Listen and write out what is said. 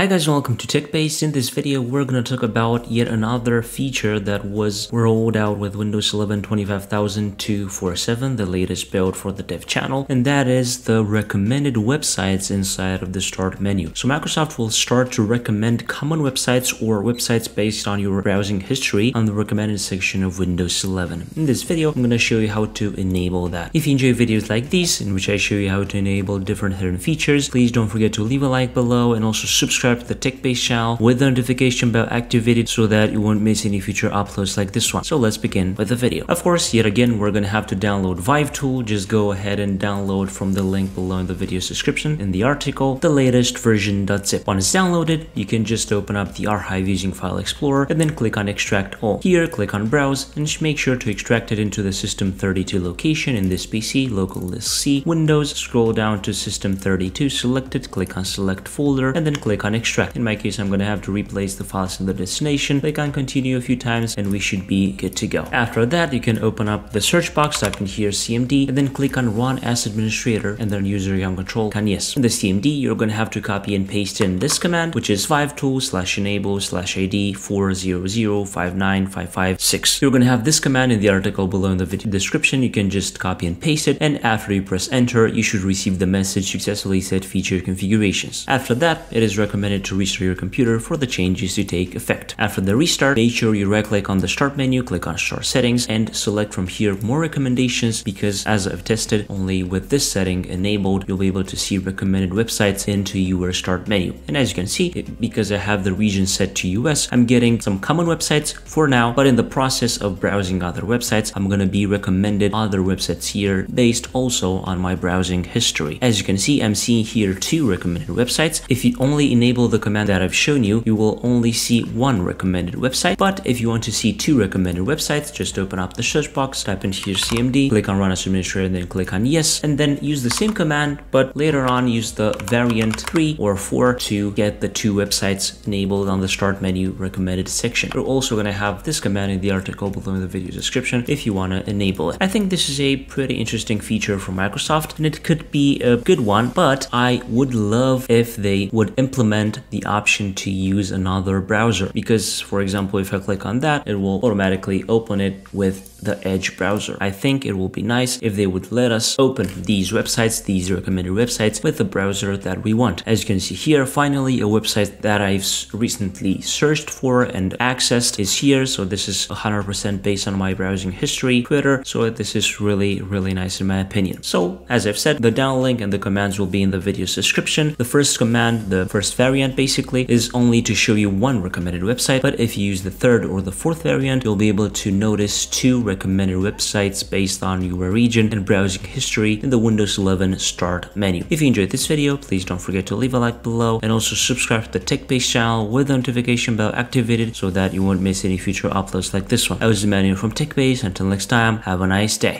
Hi guys and welcome to TechBased. In this video we're going to talk about yet another feature that was rolled out with Windows 11 25247, the latest build for the dev channel, and that is the recommended websites inside of the start menu. So Microsoft will start to recommend common websites or websites based on your browsing history on the recommended section of Windows 11. In this video I'm going to show you how to enable that. If you enjoy videos like these in which I show you how to enable different hidden features, please don't forget to leave a like below and also subscribe subscribe to the TechBased channel with the notification bell activated so that you won't miss any future uploads like this one. So let's begin with the video. Of course, yet again, we're gonna have to download ViVeTool. Just go ahead and download from the link below in the video description in the article, the latest version.zip. Once it's downloaded, you can just open up the archive using File Explorer and then click on extract all. Here, click on browse and make sure to extract it into the system 32 location in this PC, local disk C, Windows, scroll down to system 32, select it, click on select folder and then click on extract. In my case, I'm going to have to replace the files in the destination. Click on continue a few times and we should be good to go. After that, you can open up the search box, type in here CMD, and then click on run as administrator and then user account control can yes. In the CMD, you're going to have to copy and paste in this command, which is ViVeTool slash enable slash ID 400595556. You're going to have this command in the article below in the video description. You can just copy and paste it. And after you press enter, you should receive the message successfully set feature configurations. After that, it is recommended minute to restart your computer for the changes to take effect. After the restart, make sure you right click on the start menu, click on start settings and select from here more recommendations because as I've tested only with this setting enabled, you'll be able to see recommended websites into your start menu. And as you can see, because I have the region set to US, I'm getting some common websites for now, but in the process of browsing other websites, I'm going to be recommended other websites here based also on my browsing history. As you can see, I'm seeing here two recommended websites. If you only enable enable the command that I've shown you, you will only see one recommended website. But if you want to see two recommended websites, just open up the search box, type in here CMD, click on run as administrator, and then click on yes, and then use the same command, but later on use the variant 3 or 4 to get the two websites enabled on the start menu recommended section. We're also going to have this command in the article below in the video description if you want to enable it. I think this is a pretty interesting feature from Microsoft and it could be a good one, but I would love if they would implement the option to use another browser because for example if I click on that it will automatically open it with the Edge browser. I think it will be nice if they would let us open these websites, these recommended websites with the browser that we want. As you can see here, finally a website that I've recently searched for and accessed is here. So this is 100% based on my browsing history, Twitter. So this is really, really nice in my opinion. So as I've said, the down link and the commands will be in the video's description. The first command, the first variant variant basically is only to show you one recommended website, but if you use the third or the fourth variant, you'll be able to notice two recommended websites based on your region and browsing history in the Windows 11 start menu. If you enjoyed this video, please don't forget to leave a like below and also subscribe to the TechBased channel with the notification bell activated so that you won't miss any future uploads like this one. I was Emmanuel from TechBased. Until next time, have a nice day.